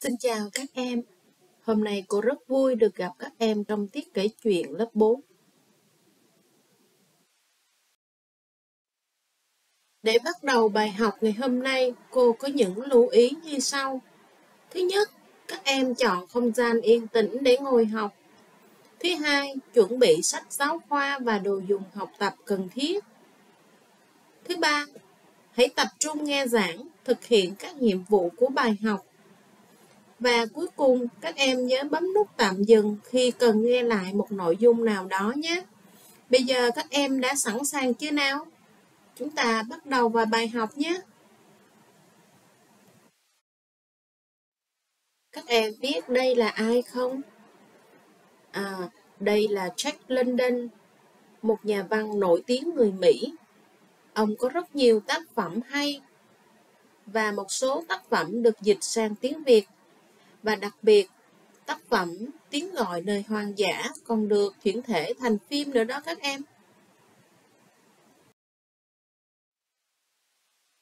Xin chào các em. Hôm nay cô rất vui được gặp các em trong tiết kể chuyện lớp 4. Để bắt đầu bài học ngày hôm nay, cô có những lưu ý như sau. Thứ nhất, các em chọn không gian yên tĩnh để ngồi học. Thứ hai, chuẩn bị sách giáo khoa và đồ dùng học tập cần thiết. Thứ ba, hãy tập trung nghe giảng, thực hiện các nhiệm vụ của bài học và cuối cùng, các em nhớ bấm nút tạm dừng khi cần nghe lại một nội dung nào đó nhé. Bây giờ các em đã sẵn sàng chưa nào? Chúng ta bắt đầu vào bài học nhé. Các em biết đây là ai không? À, đây là Jack London, một nhà văn nổi tiếng người Mỹ. Ông có rất nhiều tác phẩm hay và một số tác phẩm được dịch sang tiếng Việt và đặc biệt tác phẩm Tiếng gọi nơi hoang dã còn được chuyển thể thành phim nữa đó các em.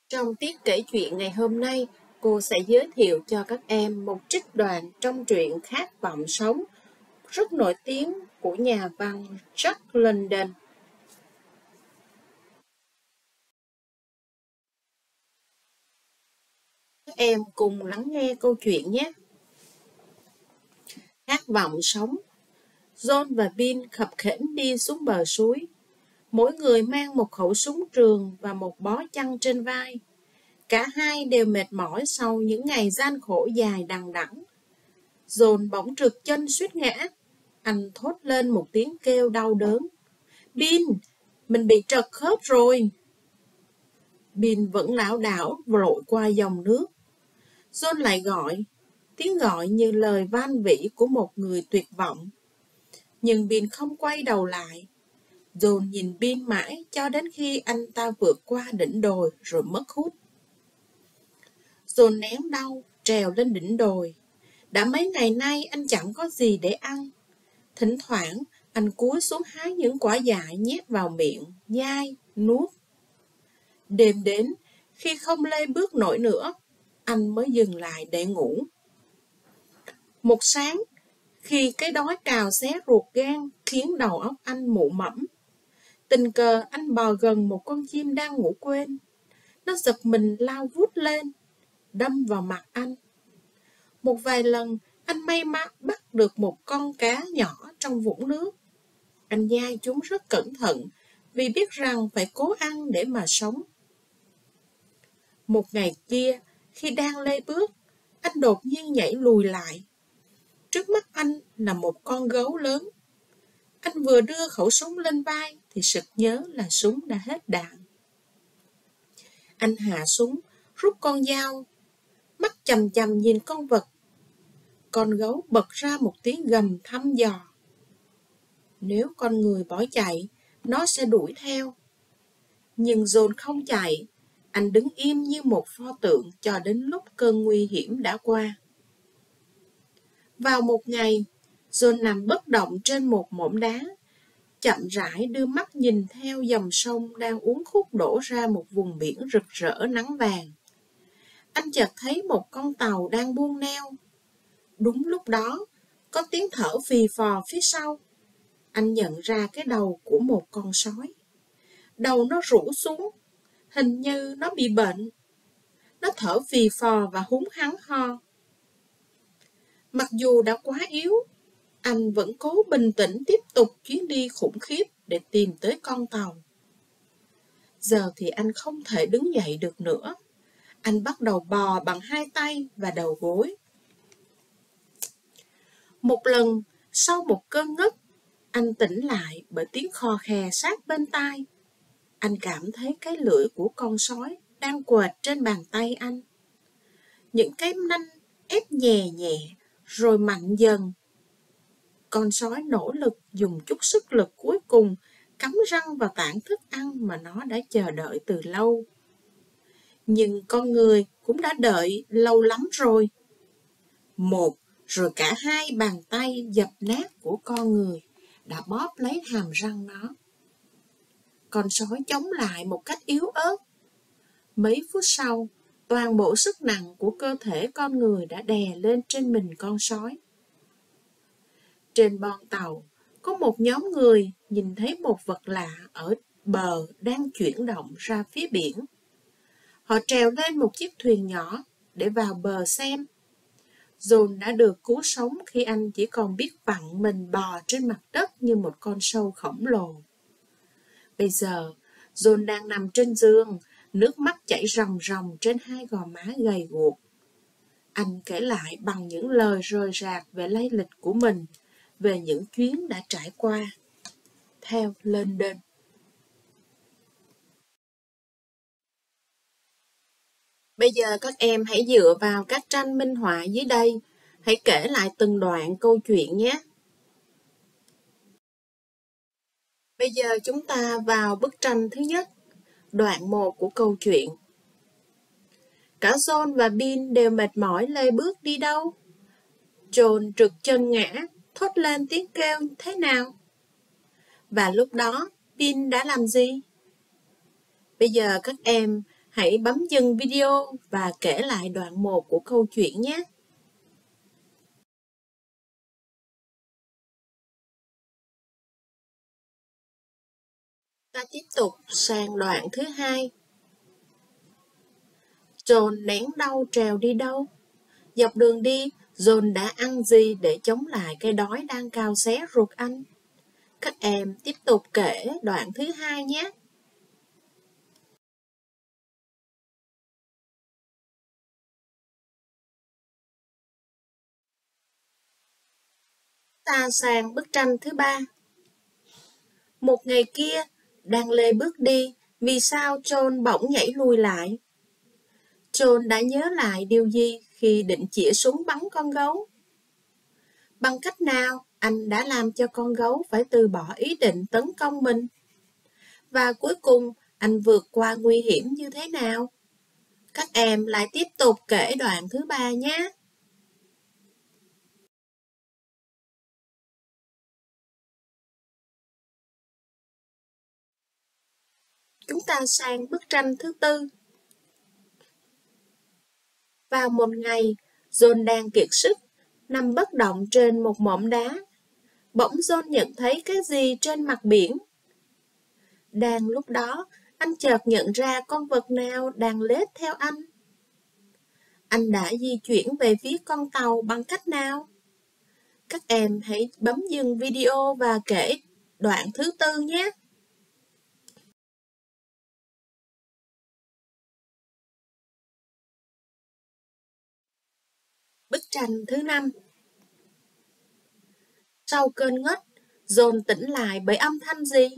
Trong tiết kể chuyện ngày hôm nay, cô sẽ giới thiệu cho các em một trích đoạn trong truyện Khát vọng sống rất nổi tiếng của nhà văn Jack London. Các em cùng lắng nghe câu chuyện nhé khát vọng sống. John và Bin khập khểnh đi xuống bờ suối. Mỗi người mang một khẩu súng trường và một bó chăn trên vai. Cả hai đều mệt mỏi sau những ngày gian khổ dài đằng đẵng. John bỗng trượt chân suýt ngã. Anh thốt lên một tiếng kêu đau đớn. Bin, mình bị trật khớp rồi. Bin vẫn lảo đảo lội qua dòng nước. John lại gọi, tiếng gọi như lời van vỉ của một người tuyệt vọng. Nhưng Bin không quay đầu lại. John nhìn Bin mãi cho đến khi anh ta vượt qua đỉnh đồi rồi mất hút. John nén đau, trèo lên đỉnh đồi. Đã mấy ngày nay anh chẳng có gì để ăn. Thỉnh thoảng, anh cúi xuống hái những quả dại nhét vào miệng, nhai, nuốt. Đêm đến, khi không lê bước nổi nữa, anh mới dừng lại để ngủ. Một sáng, khi cái đói cào xé ruột gan khiến đầu óc anh mụ mẫm, tình cờ anh bò gần một con chim đang ngủ quên. Nó giật mình lao vút lên, đâm vào mặt anh. Một vài lần, anh may mắn bắt được một con cá nhỏ trong vũng nước. Anh nhai chúng rất cẩn thận vì biết rằng phải cố ăn để mà sống. Một ngày kia, khi đang lê bước, anh đột nhiên nhảy lùi lại Trước mắt anh là một con gấu lớn. Anh vừa đưa khẩu súng lên vai thì sực nhớ là súng đã hết đạn. Anh hạ súng, rút con dao, mắt chầm chầm nhìn con vật. Con gấu bật ra một tiếng gầm thăm dò. Nếu con người bỏ chạy, nó sẽ đuổi theo. Nhưng John không chạy, anh đứng im như một pho tượng cho đến lúc cơn nguy hiểm đã qua. Vào một ngày, John nằm bất động trên một mỏm đá, chậm rãi đưa mắt nhìn theo dòng sông đang uốn khúc đổ ra một vùng biển rực rỡ nắng vàng. Anh chợt thấy một con tàu đang buông neo. Đúng lúc đó, có tiếng thở phì phò phía sau. Anh nhận ra cái đầu của một con sói. Đầu nó rũ xuống, hình như nó bị bệnh. Nó thở phì phò và húng hắn ho. Mặc dù đã quá yếu, anh vẫn cố bình tĩnh tiếp tục chuyến đi khủng khiếp để tìm tới con tàu. Giờ thì anh không thể đứng dậy được nữa. Anh bắt đầu bò bằng hai tay và đầu gối. Một lần, sau một cơn ngất, anh tỉnh lại bởi tiếng khò khè sát bên tai. Anh cảm thấy cái lưỡi của con sói đang quệt trên bàn tay anh. Những cái nanh ép nhẹ nhẹ rồi mạnh dần. Con sói nỗ lực dùng chút sức lực cuối cùng cắm răng vào tảng thức ăn mà nó đã chờ đợi từ lâu. Nhưng con người cũng đã đợi lâu lắm rồi. Một, rồi cả hai bàn tay dập nát của con người đã bóp lấy hàm răng nó. Con sói chống lại một cách yếu ớt. Mấy phút sau, toàn bộ sức nặng của cơ thể con người đã đè lên trên mình con sói. Trên bon tàu, có một nhóm người nhìn thấy một vật lạ ở bờ đang chuyển động ra phía biển. Họ trèo lên một chiếc thuyền nhỏ để vào bờ xem. John đã được cứu sống khi anh chỉ còn biết vặn mình bò trên mặt đất như một con sâu khổng lồ. Bây giờ, John đang nằm trên giường, nước mắt chảy ròng ròng trên hai gò má gầy guộc. Anh kể lại bằng những lời rời rạc về lai lịch của mình, về những chuyến đã trải qua. Theo lên đền. Bây giờ các em hãy dựa vào các tranh minh họa dưới đây. Hãy kể lại từng đoạn câu chuyện nhé. Bây giờ chúng ta vào bức tranh thứ nhất, đoạn 1 của câu chuyện. Cả John và Bin đều mệt mỏi lê bước đi đâu. John trượt chân ngã, thốt lên tiếng kêu thế nào. Và lúc đó, Bin đã làm gì? Bây giờ các em hãy bấm dừng video và kể lại đoạn 1 của câu chuyện nhé. Ta tiếp tục sang đoạn thứ hai. John nén đau trèo đi đâu? Dọc đường đi, John đã ăn gì để chống lại cái đói đang cao xé ruột anh? Các em tiếp tục kể đoạn thứ hai nhé. Ta sang bức tranh thứ ba. Một ngày kia, đang lê bước đi, vì sao John bỗng nhảy lùi lại? John đã nhớ lại điều gì khi định chĩa súng bắn con gấu? Bằng cách nào anh đã làm cho con gấu phải từ bỏ ý định tấn công mình? Và cuối cùng, anh vượt qua nguy hiểm như thế nào? Các em lại tiếp tục kể đoạn thứ ba nhé. Chúng ta sang bức tranh thứ tư. Vào một ngày, John đang kiệt sức, nằm bất động trên một mỏm đá. Bỗng John nhận thấy cái gì trên mặt biển. Đang lúc đó, anh chợt nhận ra con vật nào đang lết theo anh. Anh đã di chuyển về phía con tàu bằng cách nào? Các em hãy bấm dừng video và kể đoạn thứ tư nhé. Bức tranh thứ năm Sau cơn ngất, dồn tỉnh lại bởi âm thanh gì?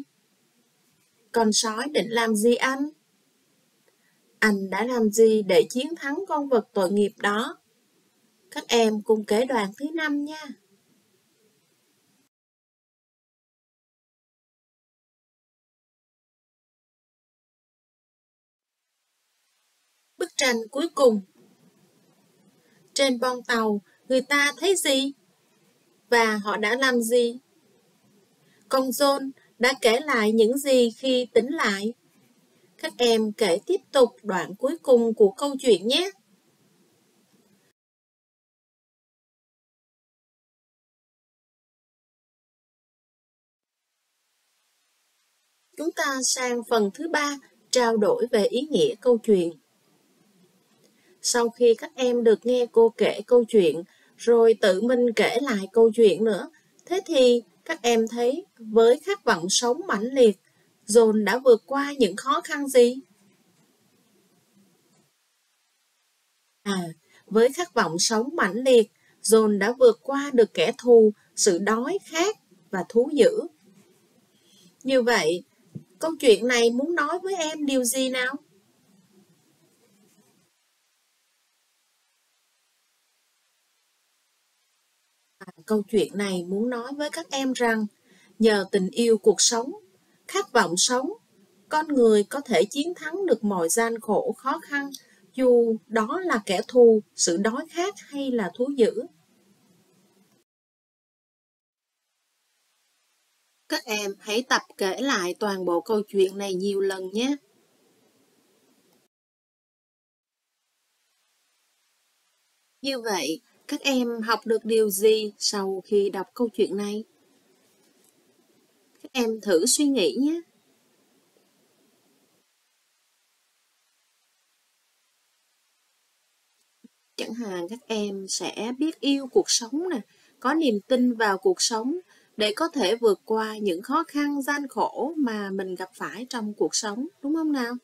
Con sói định làm gì anh? Anh đã làm gì để chiến thắng con vật tội nghiệp đó? Các em cùng kể đoạn thứ năm nha. Bức tranh cuối cùng trên bong tàu, người ta thấy gì? Và họ đã làm gì? Con John đã kể lại những gì khi tỉnh lại. Các em kể tiếp tục đoạn cuối cùng của câu chuyện nhé. Chúng ta sang phần thứ ba, trao đổi về ý nghĩa câu chuyện. Sau khi các em được nghe cô kể câu chuyện, rồi tự mình kể lại câu chuyện nữa, thế thì các em thấy với khát vọng sống mãnh liệt, John đã vượt qua những khó khăn gì? À, với khát vọng sống mãnh liệt, John đã vượt qua được kẻ thù, sự đói khát và thú dữ. Như vậy, câu chuyện này muốn nói với em điều gì nào? Câu chuyện này muốn nói với các em rằng nhờ tình yêu cuộc sống, khát vọng sống, con người có thể chiến thắng được mọi gian khổ khó khăn dù đó là kẻ thù, sự đói khát hay là thú dữ. Các em hãy tập kể lại toàn bộ câu chuyện này nhiều lần nhé. Như vậy, các em học được điều gì sau khi đọc câu chuyện này? Các em thử suy nghĩ nhé. Chẳng hạn các em sẽ biết yêu cuộc sống nè, có niềm tin vào cuộc sống để có thể vượt qua những khó khăn gian khổ mà mình gặp phải trong cuộc sống, đúng không nào?